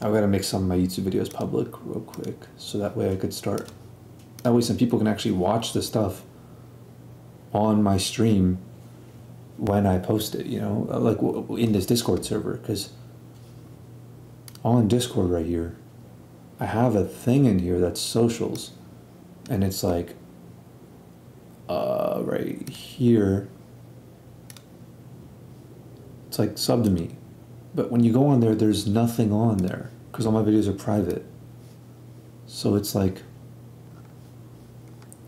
I gotta make some of my YouTube videos public real quick, so that way I could start. That way, some people can actually watch the stuff on my stream when I post it. You know, like in this Discord server, because on Discord right here, I have a thing in here that's socials, and it's like, uh, right here. It's like sub to me but when you go on there, there's nothing on there because all my videos are private. So it's like,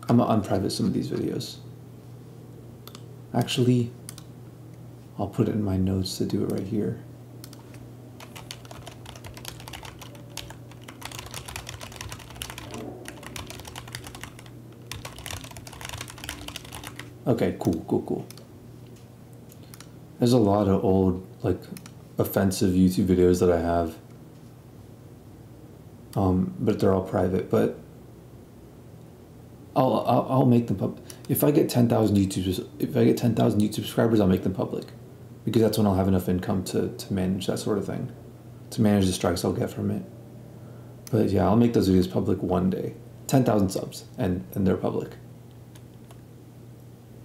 I'm gonna unprivate some of these videos. Actually, I'll put it in my notes to do it right here. Okay, cool, cool, cool. There's a lot of old, like, offensive YouTube videos that I have. Um, but they're all private. But I'll, I'll, I'll make them public. If I get 10,000 YouTube, if I get 10,000 YouTube subscribers, I'll make them public. Because that's when I'll have enough income to, to manage that sort of thing. To manage the strikes I'll get from it. But yeah, I'll make those videos public one day. 10,000 subs, and, and they're public.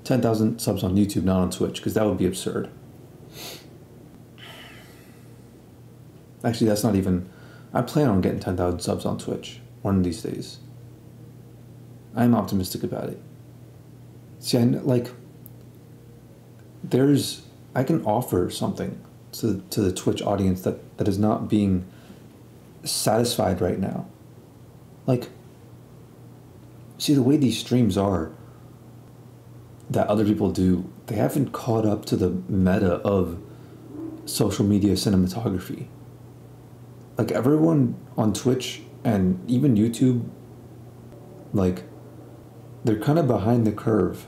10,000 subs on YouTube, not on Twitch, because that would be absurd. Actually, that's not even. I plan on getting 10,000 subs on Twitch one of these days. I'm optimistic about it. See, I, like, there's. I can offer something to, to the Twitch audience that, that is not being satisfied right now. Like, see, the way these streams are that other people do, they haven't caught up to the meta of social media cinematography like everyone on Twitch and even YouTube, like they're kind of behind the curve.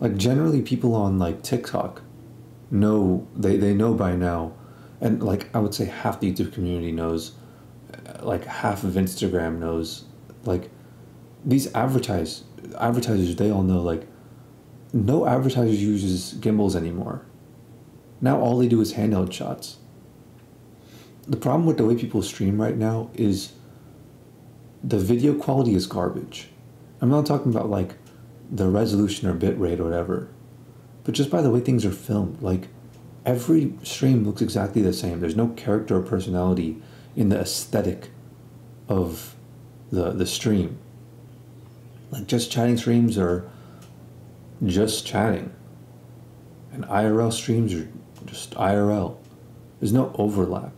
Like generally, people on like TikTok know they they know by now, and like I would say half the YouTube community knows, uh, like half of Instagram knows, like these advertise advertisers they all know like no advertiser uses gimbals anymore. Now all they do is handheld shots the problem with the way people stream right now is the video quality is garbage. I'm not talking about like the resolution or bit rate or whatever, but just by the way things are filmed. Like every stream looks exactly the same. There's no character or personality in the aesthetic of the the stream. Like just chatting streams are just chatting. And IRL streams are just IRL. There's no overlap.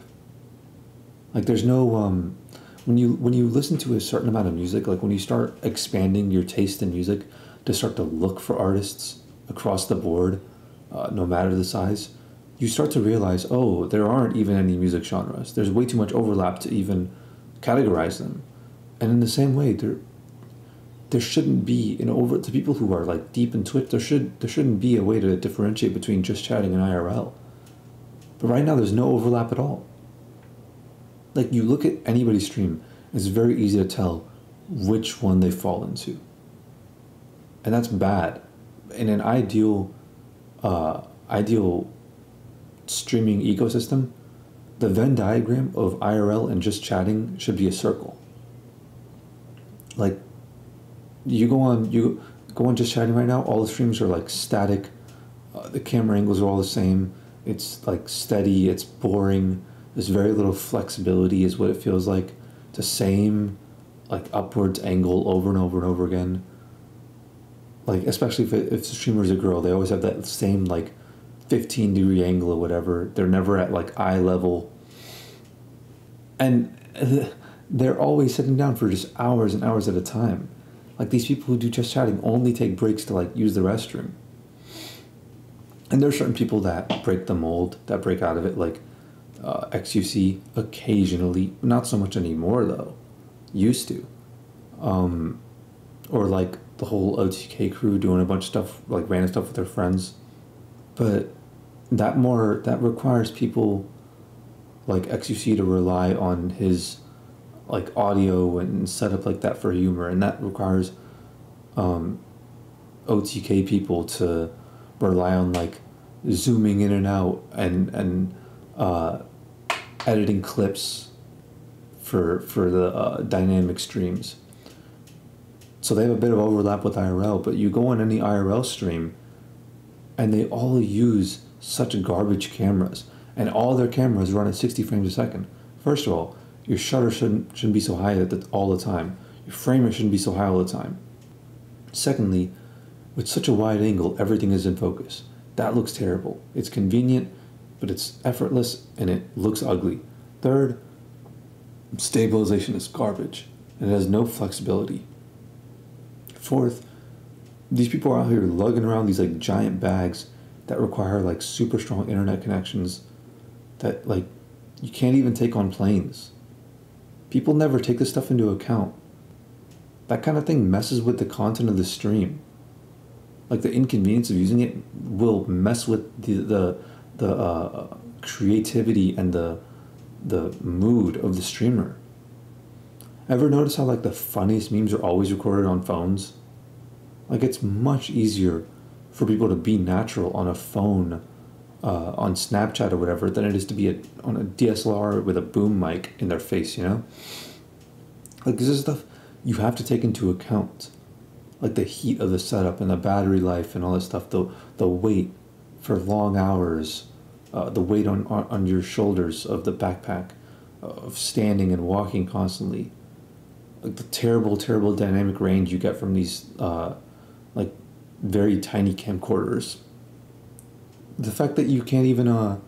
Like there's no um, when you when you listen to a certain amount of music, like when you start expanding your taste in music to start to look for artists across the board, uh, no matter the size, you start to realize, oh, there aren't even any music genres. There's way too much overlap to even categorize them. And in the same way, there there shouldn't be an over to people who are like deep in Twitch. There should there shouldn't be a way to differentiate between just chatting and IRL. But right now, there's no overlap at all like you look at anybody's stream, it's very easy to tell which one they fall into. And that's bad. In an ideal uh, ideal streaming ecosystem, the Venn diagram of IRL and just chatting should be a circle. Like you go on you go on just chatting right now, all the streams are like static. Uh, the camera angles are all the same. It's like steady, it's boring there's very little flexibility, is what it feels like. It's the same, like upwards angle over and over and over again. Like especially if, it, if the streamer is a girl, they always have that same like 15 degree angle or whatever. They're never at like eye level. And they're always sitting down for just hours and hours at a time. Like these people who do just chatting only take breaks to like use the restroom. And there are certain people that break the mold, that break out of it. Like uh, XQC occasionally, not so much anymore though. Used to, um, or like the whole OTK crew doing a bunch of stuff like random stuff with their friends, but that more that requires people like XQC to rely on his like audio and setup like that for humor, and that requires um, OTK people to rely on like zooming in and out and and uh, editing clips for for the uh, dynamic streams. So they have a bit of overlap with IRL, but you go on any IRL stream, and they all use such garbage cameras, and all their cameras run at 60 frames a second. First of all, your shutter shouldn't shouldn't be so high that all the time. Your frame rate shouldn't be so high all the time. Secondly, with such a wide angle, everything is in focus. That looks terrible. It's convenient, but it's effortless and it looks ugly. Third, stabilization is garbage and it has no flexibility. Fourth, these people are out here lugging around these like giant bags that require like super strong internet connections that like you can't even take on planes. People never take this stuff into account. That kind of thing messes with the content of the stream. Like the inconvenience of using it will mess with the the the uh, creativity and the the mood of the streamer. Ever notice how like the funniest memes are always recorded on phones? Like it's much easier for people to be natural on a phone, uh, on Snapchat or whatever, than it is to be a, on a DSLR with a boom mic in their face. You know, like this is stuff you have to take into account, like the heat of the setup and the battery life and all that stuff. The the weight for long hours uh, the weight on, on, your shoulders of the backpack, uh, of standing and walking constantly, like the terrible, terrible dynamic range you get from these uh, like very tiny camcorders. The fact that you can't even uh,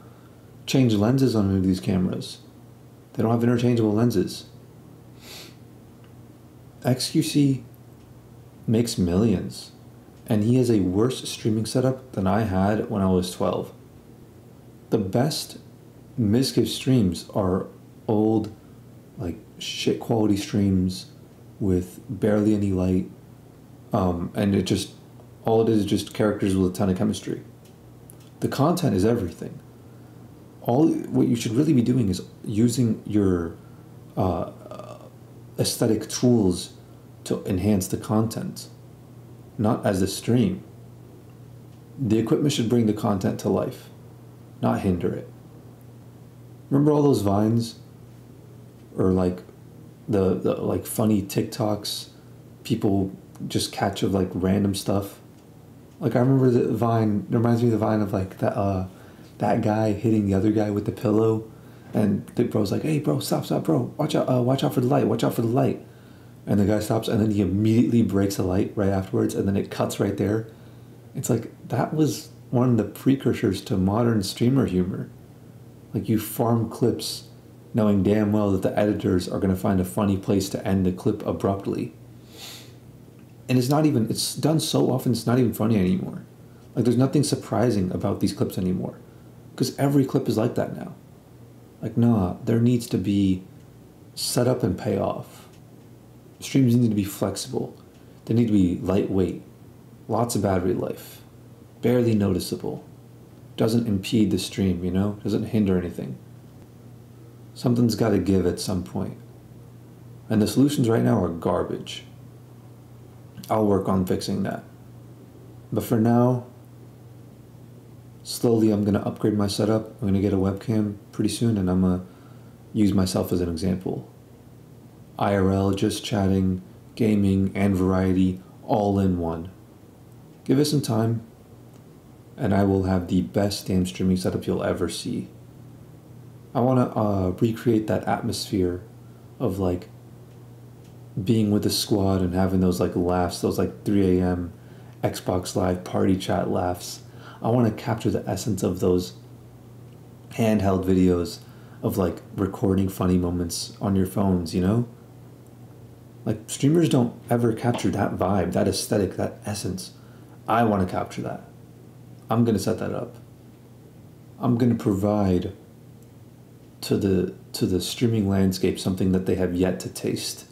change lenses on any of these cameras, they don't have interchangeable lenses. XQC makes millions, and he has a worse streaming setup than I had when I was 12 the best Mizkif streams are old, like shit quality streams with barely any light, um, and it just all it is is just characters with a ton of chemistry. The content is everything. All what you should really be doing is using your uh, aesthetic tools to enhance the content, not as a stream. The equipment should bring the content to life not hinder it. Remember all those vines? Or like the, the like funny TikToks people just catch of like random stuff. Like I remember the vine it reminds me of the vine of like that uh that guy hitting the other guy with the pillow and the bro's like, Hey bro, stop, stop, bro. Watch out uh, watch out for the light, watch out for the light. And the guy stops and then he immediately breaks the light right afterwards and then it cuts right there. It's like that was one of the precursors to modern streamer humor. Like you farm clips knowing damn well that the editors are going to find a funny place to end the clip abruptly. And it's not even, it's done so often, it's not even funny anymore. Like there's nothing surprising about these clips anymore. Because every clip is like that now. Like, nah, there needs to be set up and pay off. Streams need to be flexible. They need to be lightweight. Lots of battery life barely noticeable. Doesn't impede the stream, you know? Doesn't hinder anything. Something's got to give at some point. And the solutions right now are garbage. I'll work on fixing that. But for now, slowly I'm going to upgrade my setup. I'm going to get a webcam pretty soon and I'm going to use myself as an example. IRL, just chatting, gaming, and variety all in one. Give it some time and I will have the best damn streaming setup you'll ever see. I want to uh, recreate that atmosphere of like being with the squad and having those like laughs, those like 3 a.m. Xbox Live party chat laughs. I want to capture the essence of those handheld videos of like recording funny moments on your phones, you know? Like streamers don't ever capture that vibe, that aesthetic, that essence. I want to capture that. I'm going to set that up. I'm going to provide to the to the streaming landscape something that they have yet to taste.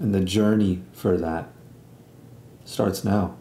And the journey for that starts now.